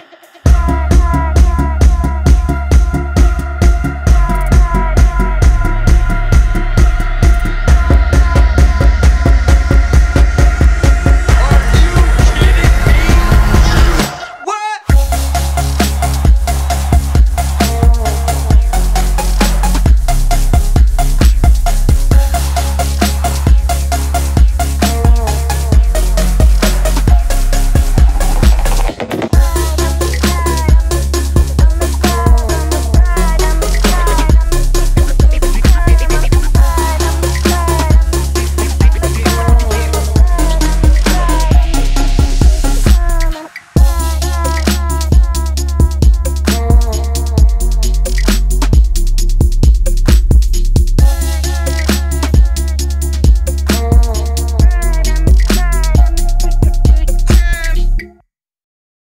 time.